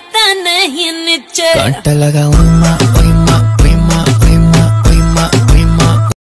पता नहीं नीचे। कांटा लगा उम्मा